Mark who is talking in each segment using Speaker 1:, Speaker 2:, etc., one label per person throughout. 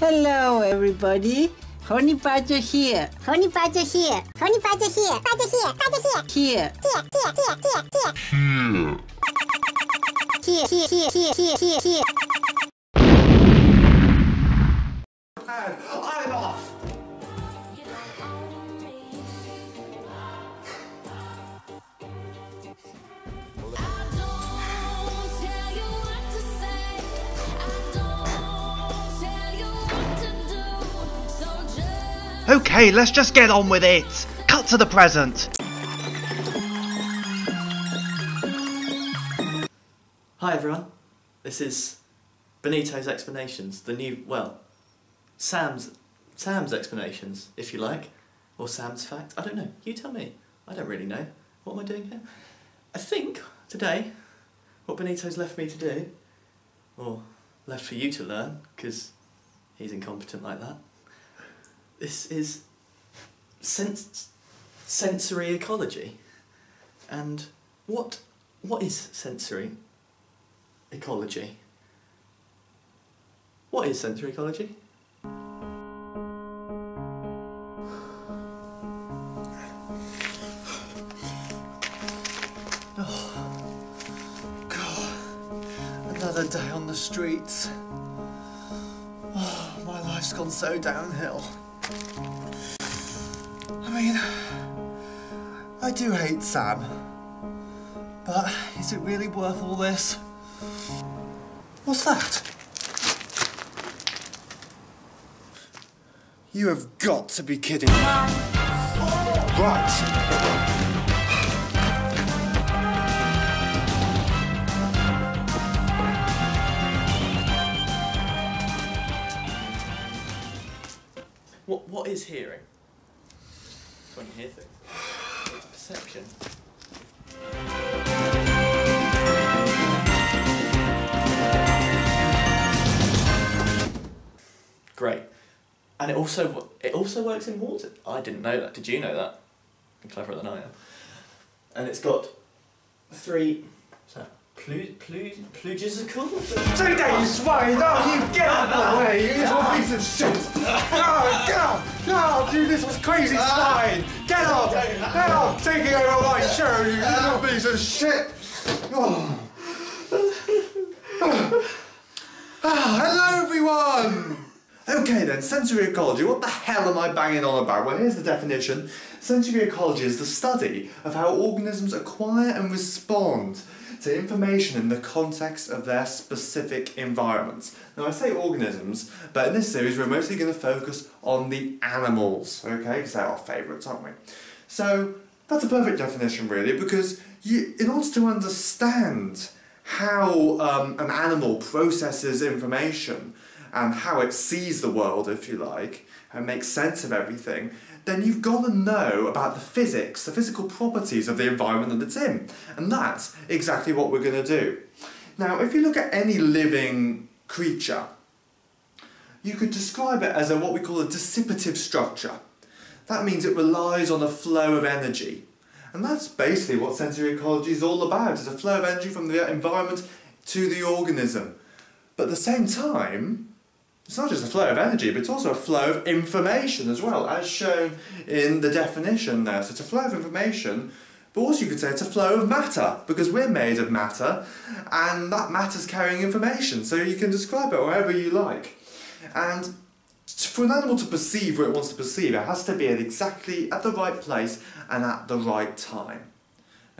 Speaker 1: Hello, everybody. Honey Badger here.
Speaker 2: Honey Badger here. Honey Badger here. Badger here. Badger here.
Speaker 1: Here.
Speaker 2: Here. Here. Here. Here. Here. Here. Here. Here. Here. Here. Here.
Speaker 3: Okay, let's just get on with it. Cut to the present.
Speaker 4: Hi everyone, this is Benito's explanations. The new, well, Sam's Sam's explanations, if you like, or Sam's fact. I don't know. You tell me. I don't really know. What am I doing here? I think today, what Benito's left me to do, or left for you to learn, because he's incompetent like that. This is sens- sensory ecology, and what what is sensory ecology? What is sensory ecology? Oh, God, another day on the streets. Oh, my life's gone so downhill. I mean, I do hate Sam. But is it really worth all this? What's that? You have got to be kidding me. Right. What, is hearing? It's when you hear things. It's perception. Great. And it also it also works in water. I didn't know that. Did you know that? Cleverer than I am. And it's got three. Plu plu plugisical.
Speaker 5: That, you swine! No, you get out of the way, you little piece of shit! No, get off! No, you was crazy swine! Get off! Get off! Taking over my show, you little piece of shit! Oh. Hello, everyone! Okay then, sensory ecology. What the hell am I banging on about? Well, here's the definition. Sensory ecology is the study of how organisms acquire and respond to information in the context of their specific environments. Now, I say organisms, but in this series we're mostly going to focus on the animals, okay? Because they're our favourites, aren't we? So, that's a perfect definition, really, because you, in order to understand how um, an animal processes information, and how it sees the world, if you like, and makes sense of everything, then you've got to know about the physics, the physical properties of the environment that it's in. And that's exactly what we're going to do. Now, if you look at any living creature, you could describe it as a, what we call a dissipative structure. That means it relies on a flow of energy. And that's basically what sensory ecology is all about. It's a flow of energy from the environment to the organism. But at the same time, it's not just a flow of energy, but it's also a flow of information as well, as shown in the definition there. So it's a flow of information, but also you could say it's a flow of matter, because we're made of matter, and that matter's carrying information, so you can describe it however you like. And for an animal to perceive what it wants to perceive, it has to be at exactly at the right place and at the right time.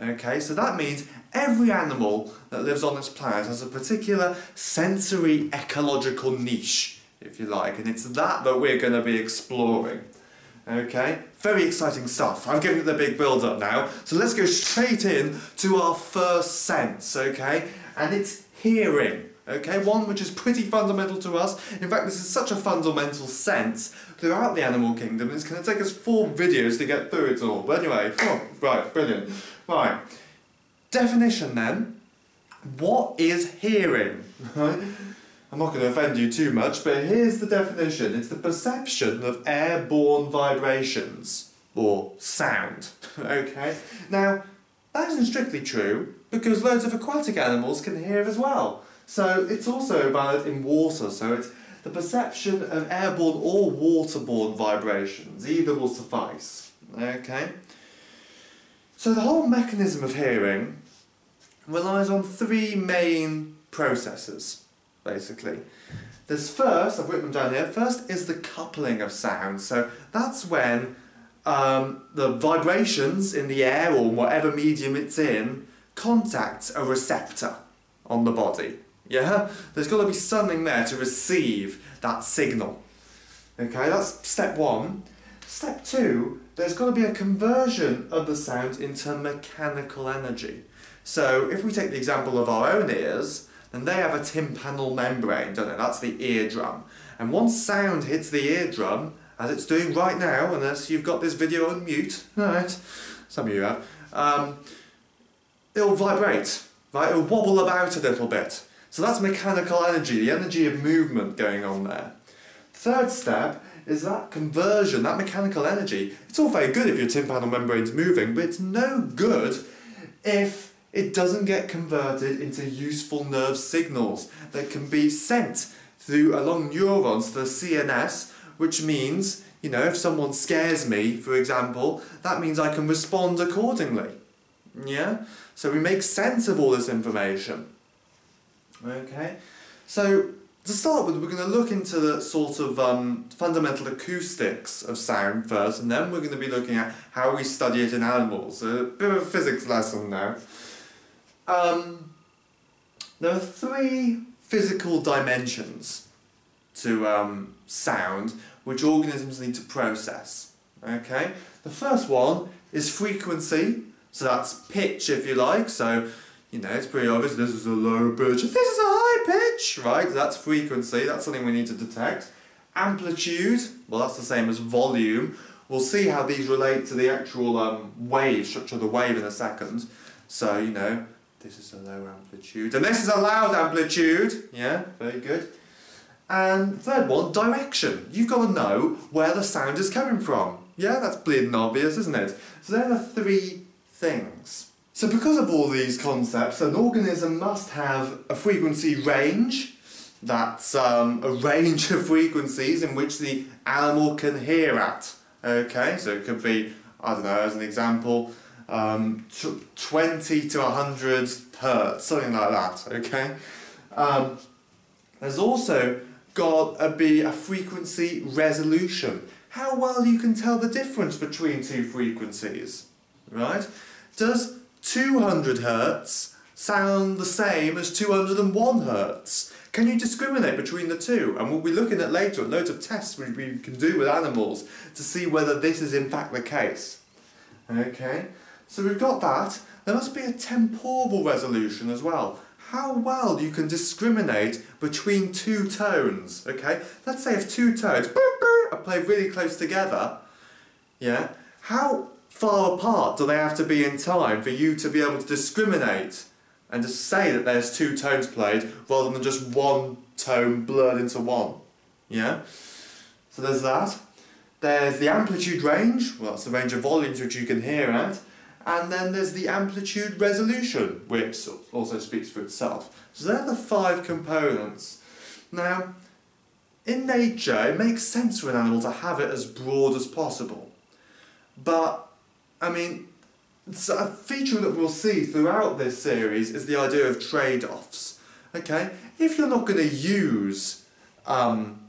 Speaker 5: Okay, so that means every animal that lives on this planet has a particular sensory ecological niche, if you like, and it's that that we're going to be exploring. Okay, very exciting stuff. I've given it the big build up now, so let's go straight in to our first sense, okay, and it's hearing. Okay, one which is pretty fundamental to us. In fact, this is such a fundamental sense throughout the animal kingdom, it's going to take us four videos to get through it all. But anyway, oh, right, brilliant. Right, definition then. What is hearing? I'm not going to offend you too much, but here's the definition it's the perception of airborne vibrations, or sound. Okay? Now, that isn't strictly true because loads of aquatic animals can hear as well. So it's also valid in water, so it's the perception of airborne or waterborne vibrations. Either will suffice. Okay? So the whole mechanism of hearing relies on three main processes, basically. There's first, I've written them down here, first is the coupling of sound. So that's when um, the vibrations in the air or whatever medium it's in contacts a receptor on the body. Yeah? There's got to be something there to receive that signal. Okay, that's step one. Step two, there's got to be a conversion of the sound into mechanical energy. So if we take the example of our own ears, then they have a tympanal membrane, don't they? That's the eardrum. And once sound hits the eardrum, as it's doing right now, unless you've got this video on mute, right? some of you have, um, it'll vibrate, right? It'll wobble about a little bit. So that's mechanical energy, the energy of movement going on there. Third step is that conversion, that mechanical energy. It's all very good if your tympanal membrane's moving, but it's no good if it doesn't get converted into useful nerve signals that can be sent through along neurons to the CNS, which means, you know, if someone scares me, for example, that means I can respond accordingly. Yeah? So we make sense of all this information. Okay? So, to start with, we're going to look into the sort of um, fundamental acoustics of sound first, and then we're going to be looking at how we study it in animals. A bit of a physics lesson now. Um, there are three physical dimensions to um, sound which organisms need to process. Okay, the first one is frequency, so that's pitch if you like. So you know it's pretty obvious. This is a low pitch. This is a high pitch, right? That's frequency. That's something we need to detect. Amplitude, well, that's the same as volume. We'll see how these relate to the actual um, wave structure of the wave in a second. So you know this is a low amplitude, and this is a loud amplitude. Yeah, very good. And third one, direction. You've got to know where the sound is coming from. Yeah, that's bleeding obvious, isn't it? So there are three things. So because of all these concepts, an organism must have a frequency range. That's um, a range of frequencies in which the animal can hear at. Okay, so it could be, I don't know, as an example, um, 20 to 100 hertz, something like that, okay? Um, there's also got to be a frequency resolution. How well you can tell the difference between two frequencies, right? Does 200 hertz sound the same as 201 hertz? Can you discriminate between the two? And we'll be looking at later at loads of tests we can do with animals to see whether this is in fact the case. Okay, so we've got that. There must be a temporal resolution as well how well you can discriminate between two tones, okay? Let's say if two tones are played really close together, yeah, how far apart do they have to be in time for you to be able to discriminate and to say that there's two tones played rather than just one tone blurred into one, yeah? So there's that. There's the amplitude range, well that's the range of volumes which you can hear at and then there's the amplitude resolution, which also speaks for itself. So they're the five components. Now, in nature, it makes sense for an animal to have it as broad as possible. But, I mean, a feature that we'll see throughout this series is the idea of trade-offs. Okay, if you're not going to use um,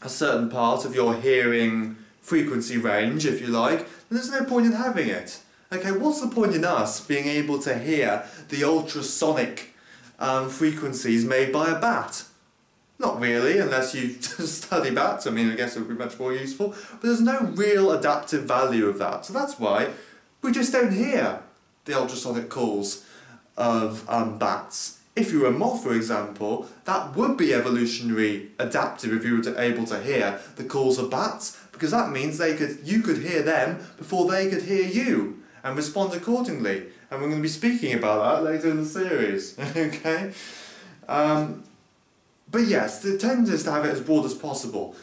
Speaker 5: a certain part of your hearing frequency range, if you like, then there's no point in having it. Okay, what's the point in us being able to hear the ultrasonic um, frequencies made by a bat? Not really, unless you study bats. I mean, I guess it would be much more useful. But there's no real adaptive value of that. So that's why we just don't hear the ultrasonic calls of um, bats. If you were a moth, for example, that would be evolutionary adaptive if you were to, able to hear the calls of bats, because that means they could you could hear them before they could hear you and respond accordingly. And we're going to be speaking about that later in the series. okay? Um, but yes, the intent is to have it as broad as possible.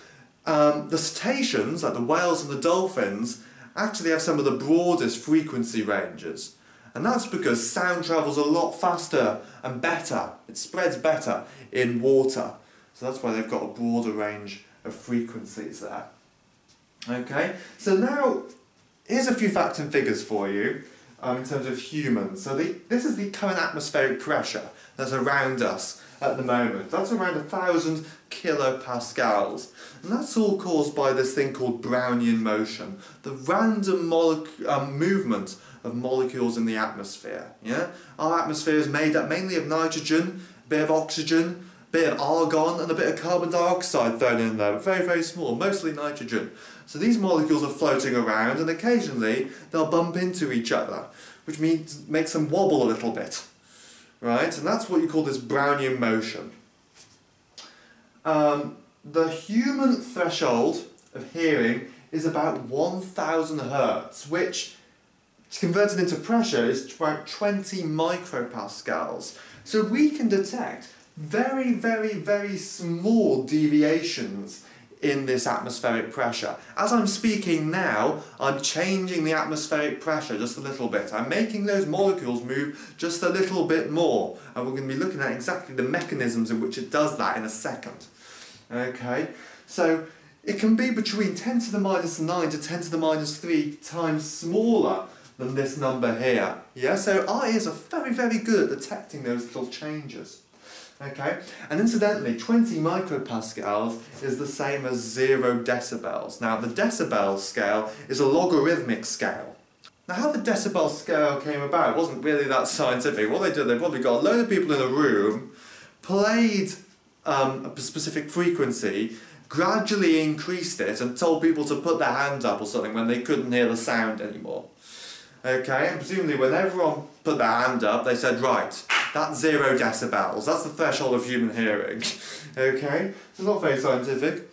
Speaker 5: Um, the cetaceans, like the whales and the dolphins, actually have some of the broadest frequency ranges. And that's because sound travels a lot faster and better, it spreads better in water. So that's why they've got a broader range of frequencies there. Okay, so now here's a few facts and figures for you um, in terms of humans. So the, this is the current atmospheric pressure that's around us at the moment. That's around a thousand kilopascals. And that's all caused by this thing called Brownian motion, the random um, movement of molecules in the atmosphere. Yeah, Our atmosphere is made up mainly of nitrogen, a bit of oxygen, bit of argon, and a bit of carbon dioxide thrown in there, but very, very small, mostly nitrogen. So these molecules are floating around, and occasionally they'll bump into each other, which means makes them wobble a little bit right? And that's what you call this Brownian motion. Um, the human threshold of hearing is about 1000 hertz, which converted into pressure is about 20 micropascals. So we can detect very, very, very small deviations in this atmospheric pressure. As I'm speaking now, I'm changing the atmospheric pressure just a little bit. I'm making those molecules move just a little bit more. And we're going to be looking at exactly the mechanisms in which it does that in a second. Okay, so it can be between 10 to the minus 9 to 10 to the minus 3 times smaller than this number here. Yeah, so our ears are very, very good at detecting those little changes. Okay, and incidentally, 20 micropascals is the same as 0 decibels. Now, the decibel scale is a logarithmic scale. Now, how the decibel scale came about wasn't really that scientific. What they did, they probably got a load of people in a room, played um, a specific frequency, gradually increased it, and told people to put their hands up or something when they couldn't hear the sound anymore. Okay, and presumably when everyone put their hand up, they said, right, that's zero decibels. That's the threshold of human hearing. okay? It's not very scientific.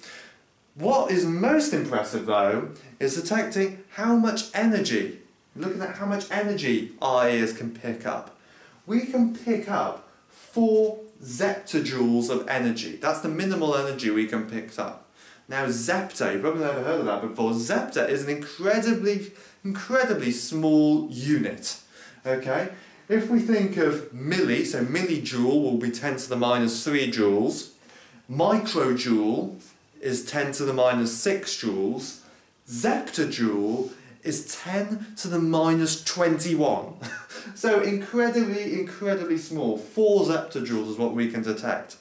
Speaker 5: What is most impressive though is detecting how much energy, looking at how much energy our ears can pick up. We can pick up four zeptajoules of energy. That's the minimal energy we can pick up. Now zepta, you've probably never heard of that before. Zepta is an incredibly, incredibly small unit. Okay? If we think of milli, so millijoule will be 10 to the minus 3 joules, microjoule is 10 to the minus 6 joules, zeptajoule is 10 to the minus 21. so incredibly, incredibly small. 4 zeptajoules is what we can detect.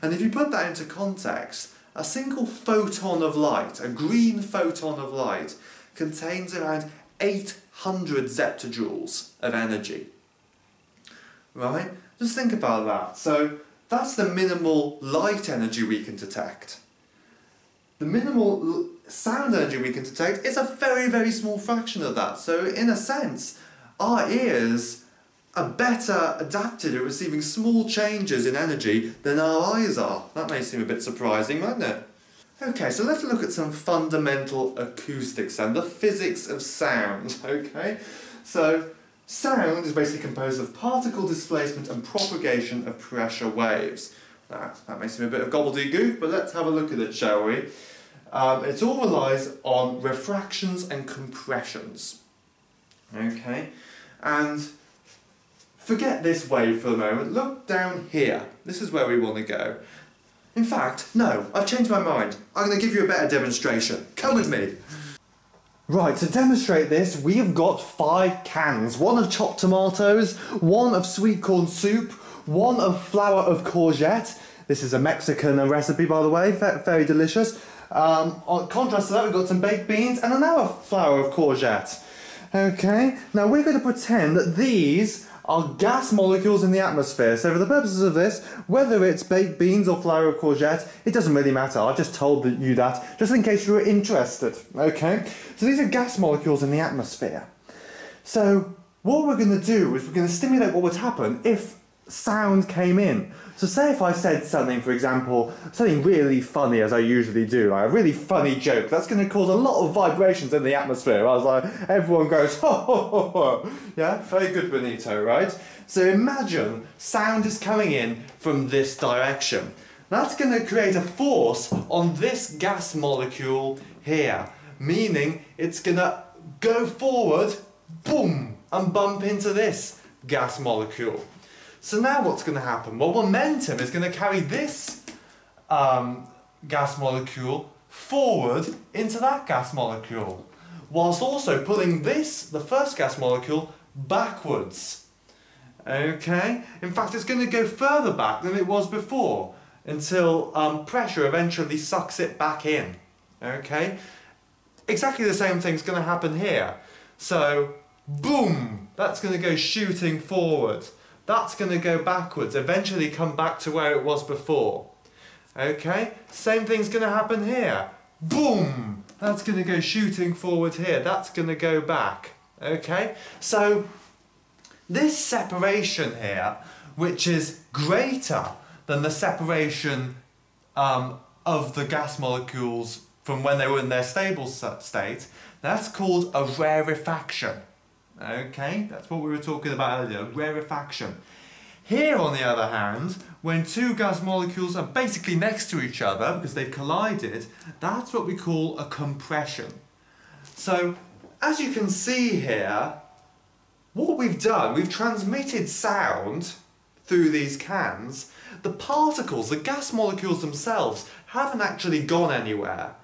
Speaker 5: And if you put that into context, a single photon of light, a green photon of light, contains around 800 zeptajoules of energy right? Just think about that. So that's the minimal light energy we can detect. The minimal sound energy we can detect is a very, very small fraction of that. So in a sense, our ears are better adapted at receiving small changes in energy than our eyes are. That may seem a bit surprising, mightn't it? Okay, so let's look at some fundamental acoustics and the physics of sound, okay? So Sound is basically composed of particle displacement and propagation of pressure waves. That may seem a bit of gobbledygook, but let's have a look at it, shall we? Um, it all relies on rarefactions and compressions. Okay, and forget this wave for a moment. Look down here. This is where we want to go. In fact, no, I've changed my mind. I'm going to give you a better demonstration. Come with me. Right, to demonstrate this, we have got five cans. One of chopped tomatoes, one of sweet corn soup, one of flower of courgette. This is a Mexican recipe, by the way, very delicious. Um, on contrast to that, we've got some baked beans and another flower of courgette. Okay, now we're going to pretend that these are gas molecules in the atmosphere. So for the purposes of this, whether it's baked beans or flower or courgette, it doesn't really matter. I've just told you that, just in case you were interested. Okay? So these are gas molecules in the atmosphere. So what we're going to do is we're going to stimulate what would happen if sound came in. So say if I said something, for example, something really funny as I usually do, like a really funny joke, that's going to cause a lot of vibrations in the atmosphere. I was like, everyone goes, ho, ho, ho, ho. Yeah, very good, Benito, right? So imagine sound is coming in from this direction. That's going to create a force on this gas molecule here, meaning it's going to go forward, boom, and bump into this gas molecule. So now what's going to happen? Well, momentum is going to carry this um, gas molecule forward into that gas molecule, whilst also pulling this, the first gas molecule, backwards. Okay? In fact, it's going to go further back than it was before until um, pressure eventually sucks it back in. Okay? Exactly the same thing's going to happen here. So, boom, that's going to go shooting forward. That's going to go backwards, eventually come back to where it was before. Okay? Same thing's going to happen here. Boom! That's going to go shooting forward here. That's going to go back. Okay? So, this separation here, which is greater than the separation um, of the gas molecules from when they were in their stable state, that's called a rarefaction. Okay, that's what we were talking about earlier, rarefaction. Here, on the other hand, when two gas molecules are basically next to each other because they've collided, that's what we call a compression. So, as you can see here, what we've done, we've transmitted sound through these cans. The particles, the gas molecules themselves, haven't actually gone anywhere.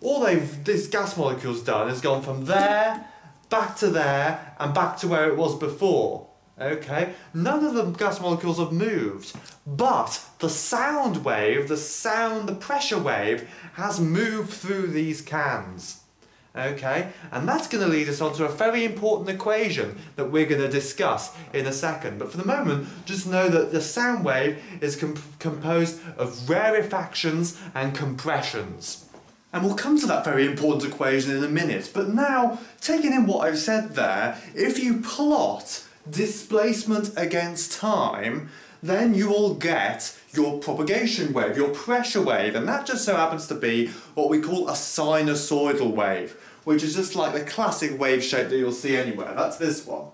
Speaker 5: All they've this gas molecule's done is gone from there, back to there, and back to where it was before. Okay? None of the gas molecules have moved. But the sound wave, the sound, the pressure wave, has moved through these cans. Okay, and that's going to lead us on to a very important equation that we're going to discuss in a second. But for the moment, just know that the sound wave is com- composed of rarefactions and compressions. And we'll come to that very important equation in a minute. But now, taking in what I've said there, if you plot displacement against time, then you will get your propagation wave, your pressure wave, and that just so happens to be what we call a sinusoidal wave, which is just like the classic wave shape that you'll see anywhere. That's this one.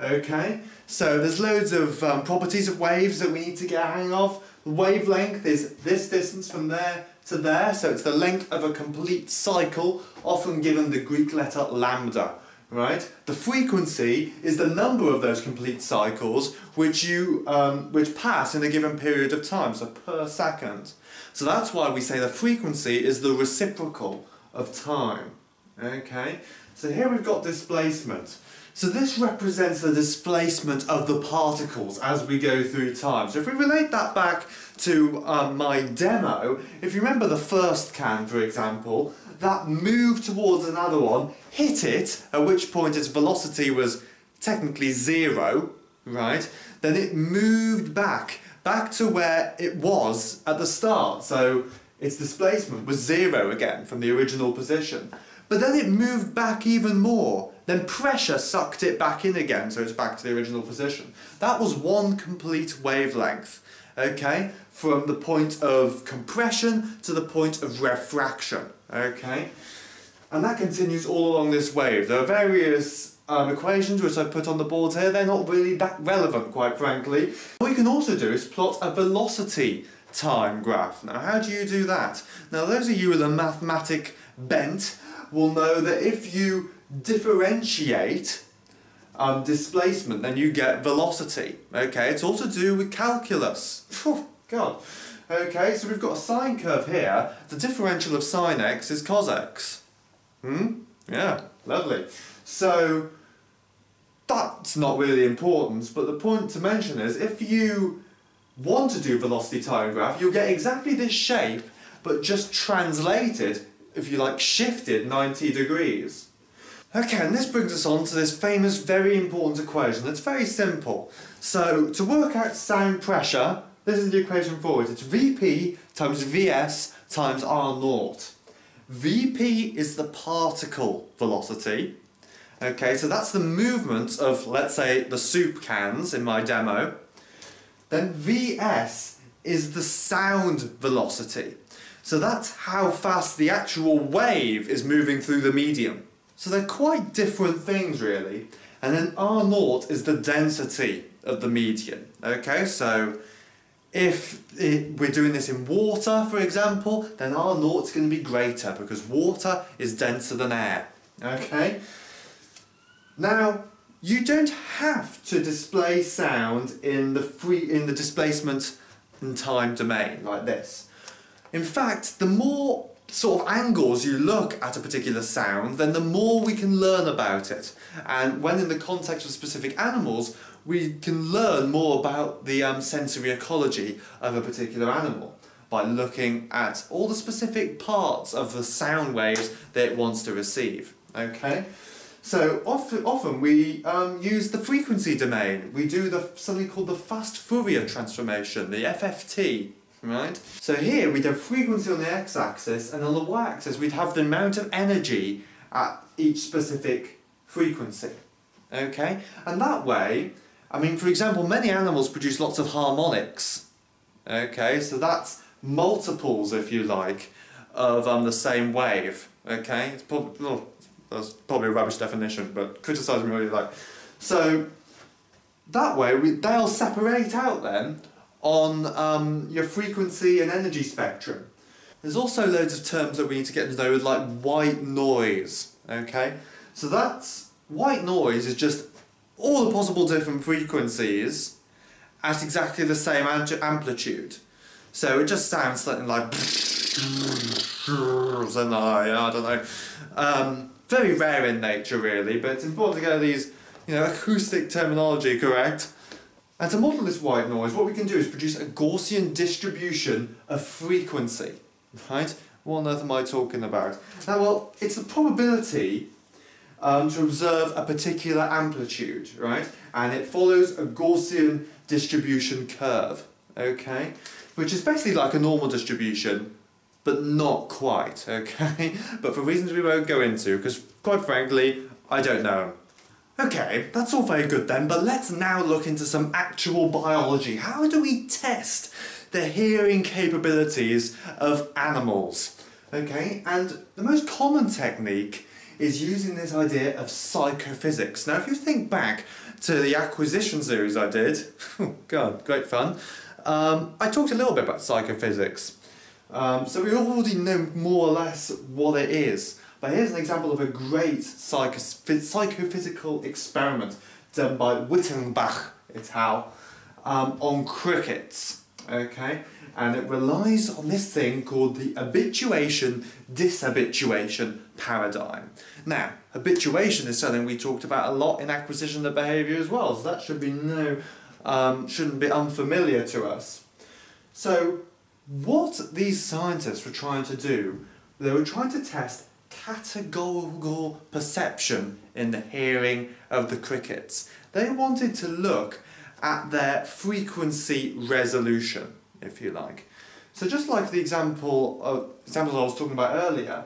Speaker 5: Okay, so there's loads of um, properties of waves that we need to get a hang of. The wavelength is this distance from there to there, so it's the length of a complete cycle, often given the Greek letter lambda. Right, the frequency is the number of those complete cycles which you um, which pass in a given period of time, so per second. So that's why we say the frequency is the reciprocal of time. Okay, so here we've got displacement. So this represents the displacement of the particles as we go through time. So if we relate that back to um, my demo, if you remember the first can, for example, that moved towards another one, hit it, at which point its velocity was technically zero, right? Then it moved back, back to where it was at the start. So its displacement was zero again from the original position. But then it moved back even more. Then pressure sucked it back in again, so it's back to the original position. That was one complete wavelength, okay? From the point of compression to the point of rarefaction, okay? And that continues all along this wave. There are various um, equations which I've put on the board here. They're not really that relevant, quite frankly. What you can also do is plot a velocity time graph. Now, how do you do that? Now, those of you with a mathematic bent will know that if you differentiate um, displacement, then you get velocity. Okay, it's all to do with calculus. God. Okay, so we've got a sine curve here. The differential of sine x is cos x. Hmm? Yeah, lovely. So that's not really important, but the point to mention is if you want to do velocity time graph, you'll get exactly this shape, but just translated, if you like, shifted 90 degrees. Okay, and this brings us on to this famous, very important equation. It's very simple. So, to work out sound pressure, this is the equation for it. It's Vp times Vs times R naught. Vp is the particle velocity. Okay, so that's the movement of, let's say, the soup cans in my demo. Then Vs is the sound velocity. So that's how fast the actual wave is moving through the medium. So they're quite different things, really. And then R naught is the density of the medium. Okay, so if it, we're doing this in water, for example, then R naught is going to be greater because water is denser than air. Okay? Now, you don't have to display sound in the free in the displacement and time domain like this. In fact, the more sort of angles you look at a particular sound, then the more we can learn about it. And when in the context of specific animals, we can learn more about the um, sensory ecology of a particular animal by looking at all the specific parts of the sound waves that it wants to receive. Okay? So often, often we um, use the frequency domain. We do the something called the fast Fourier transformation, the FFT, right? So here we'd have frequency on the x-axis, and on the y-axis we'd have the amount of energy at each specific frequency. Okay, and that way, I mean, for example, many animals produce lots of harmonics. Okay, so that's multiples, if you like, of um, the same wave. Okay, it's probably oh, that's probably a rubbish definition, but criticise me what you like. So that way, we, they'll separate out then on um, your frequency and energy spectrum. There's also loads of terms that we need to get to know with like white noise. Okay, so that's white noise is just all the possible different frequencies at exactly the same amplitude. So it just sounds something like something like I don't know. Um, very rare in nature, really, but it's important to get these, you know, acoustic terminology correct. And to model this white noise, what we can do is produce a Gaussian distribution of frequency, right? What on earth am I talking about? Now, well, it's the probability um, to observe a particular amplitude, right? And it follows a Gaussian distribution curve, okay? Which is basically like a normal distribution, but not quite, okay? But for reasons we won't go into, because quite frankly, I don't know. Okay, that's all very good then, but let's now look into some actual biology. How do we test the hearing capabilities of animals? Okay, and the most common technique is using this idea of psychophysics. Now, if you think back to the acquisition series I did, god, great fun, um, I talked a little bit about psychophysics. Um, so we already know more or less what it is. But here's an example of a great psycho psychophysical experiment done by Wyttenbach et al. Um, on crickets. Okay, and it relies on this thing called the habituation dishabituation paradigm. Now, habituation is something we talked about a lot in acquisition of behaviour as well, so that should be no, um, shouldn't be unfamiliar to us. So, what these scientists were trying to do, they were trying to test categorical perception in the hearing of the crickets. They wanted to look at their frequency resolution, if you like. So just like the example of, examples I was talking about earlier,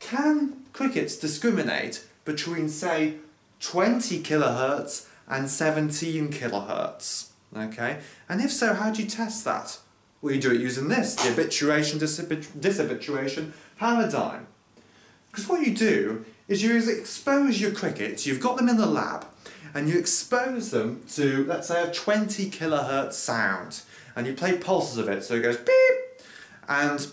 Speaker 5: can crickets discriminate between, say, 20 kilohertz and 17 kilohertz? Okay, and if so, how do you test that? Well, you do it using this, the habituation dishabituation paradigm. Because what you do is you expose your crickets, you've got them in the lab, and you expose them to, let's say, a 20 kilohertz sound, and you play pulses of it, so it goes beep, and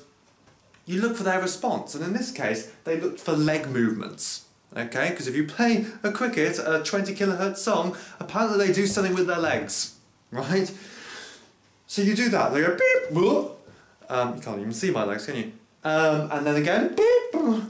Speaker 5: you look for their response, and in this case, they looked for leg movements. Okay, because if you play a cricket a 20 kilohertz song, apparently they do something with their legs, right? So you do that, they go beep, um, you can't even see my legs, can you? Um, and then again, beep,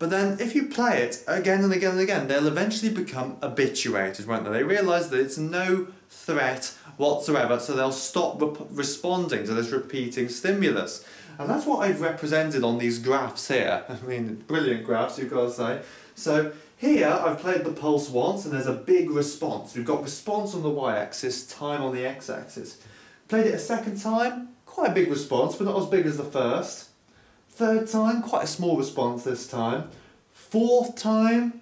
Speaker 5: but then if you play it again and again and again, they'll eventually become habituated, won't they? They realise that it's no threat whatsoever, so they'll stop re responding to this repeating stimulus. And that's what I've represented on these graphs here. I mean, brilliant graphs, you've got to say. So here, I've played the pulse once, and there's a big response. We've got response on the y-axis, time on the x-axis. Played it a second time, quite a big response, but not as big as the first. Third time, quite a small response this time. Fourth time,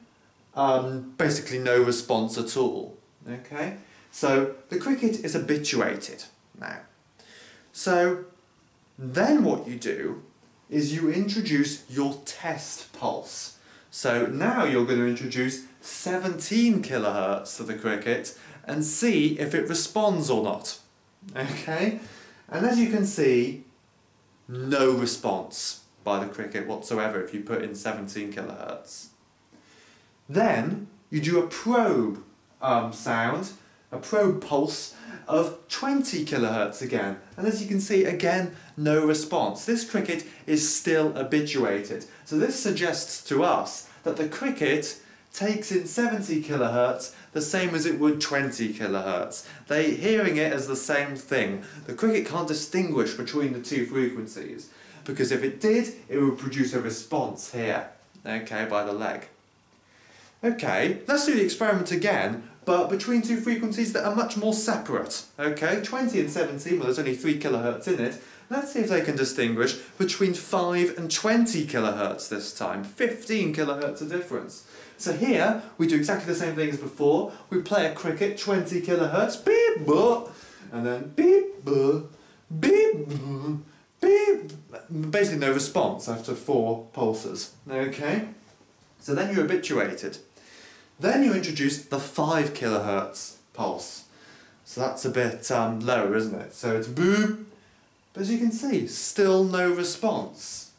Speaker 5: um, basically no response at all. Okay, so the cricket is habituated now. So then what you do is you introduce your test pulse. So now you're going to introduce 17 kilohertz to the cricket and see if it responds or not. Okay? And as you can see, no response by the cricket whatsoever if you put in 17 kilohertz. Then you do a probe um, sound a probe pulse of 20 kilohertz again. And as you can see, again, no response. This cricket is still habituated. So this suggests to us that the cricket takes in 70 kilohertz the same as it would 20 kilohertz. They hearing it as the same thing. The cricket can't distinguish between the two frequencies because if it did, it would produce a response here, okay, by the leg. Okay, let's do the experiment again, but between two frequencies that are much more separate. Okay, 20 and 17, well there's only 3 kilohertz in it. Let's see if they can distinguish between 5 and 20 kilohertz this time. 15 kilohertz of difference. So here, we do exactly the same thing as before. We play a cricket, 20 kilohertz, beep, boop, and then beep, boop, beep, boop, beep. Basically no response after four pulses. Okay? So then you're habituated. Then you introduce the 5 kilohertz pulse. So that's a bit um, lower, isn't it? So it's boop. But as you can see, still no response.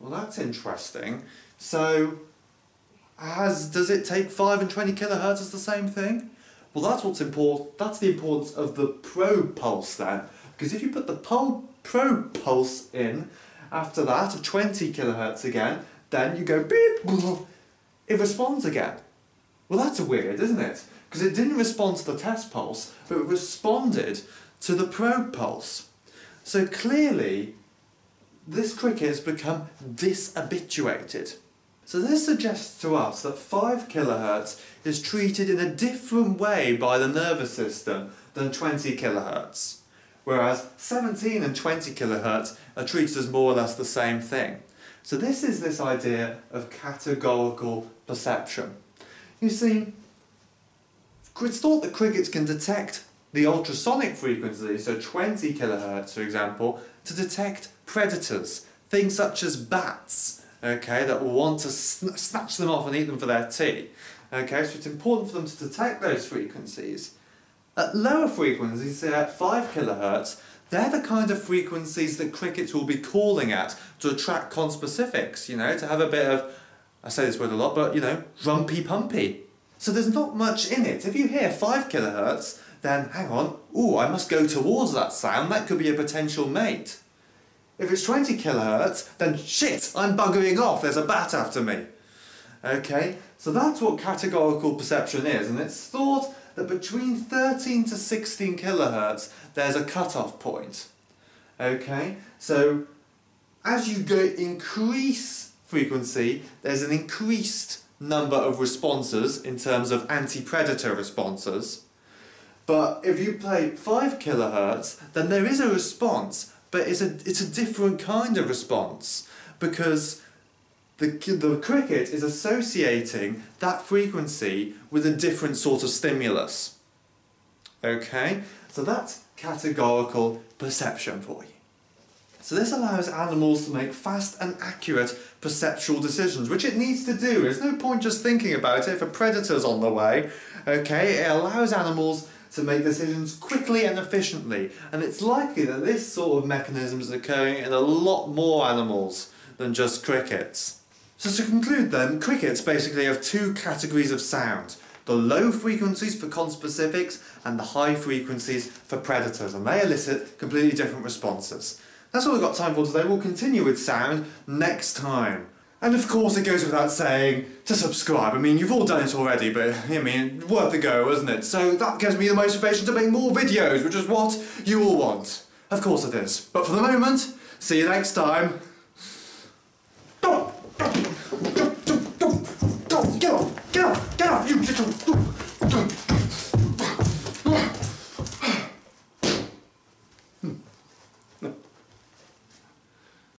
Speaker 5: Well, that's interesting. So, has does it take 5 and 20 kilohertz as the same thing? Well, that's what's important. That's the importance of the probe pulse then. Because if you put the probe pulse in after that of 20 kilohertz again, then you go beep, it responds again. Well, that's weird, isn't it? Because it didn't respond to the test pulse, but it responded to the probe pulse. So clearly, this cricket has become dishabituated. So this suggests to us that 5 kilohertz is treated in a different way by the nervous system than 20 kilohertz, whereas 17 and 20 kilohertz are treated as more or less the same thing. So this is this idea of categorical perception. You see, it's thought that crickets can detect the ultrasonic frequency, so 20 kilohertz for example, to detect predators, things such as bats, okay, that will want to sn snatch them off and eat them for their tea. Okay, so it's important for them to detect those frequencies. At lower frequencies, say at 5 kilohertz, they're the kind of frequencies that crickets will be calling at to attract conspecifics, you know, to have a bit of I say this word a lot, but you know, rumpy pumpy. So there's not much in it. If you hear 5 kilohertz, then hang on, ooh, I must go towards that sound, that could be a potential mate. If it's 20 kilohertz, then shit, I'm buggering off, there's a bat after me. Okay, so that's what categorical perception is, and it's thought that between 13 to 16 kilohertz, there's a cutoff point. Okay, so as you go increase frequency, there's an increased number of responses in terms of anti-predator responses. But if you play 5 kilohertz, then there is a response, but it's a, it's a different kind of response because the, the cricket is associating that frequency with a different sort of stimulus. Okay, so that's categorical perception for you. So this allows animals to make fast and accurate perceptual decisions, which it needs to do. There's no point just thinking about it if a predator's on the way. Okay, it allows animals to make decisions quickly and efficiently, and it's likely that this sort of mechanism is occurring in a lot more animals than just crickets. So to conclude then, crickets basically have two categories of sound. The low frequencies for conspecifics and the high frequencies for predators, and they elicit completely different responses. That's all we've got time for today. We'll continue with sound next time. And of course it goes without saying to subscribe. I mean, you've all done it already, but I mean, worth a go, isn't it? So that gives me the motivation to make more videos, which is what you all want. Of course it is. But for the moment, see you next time.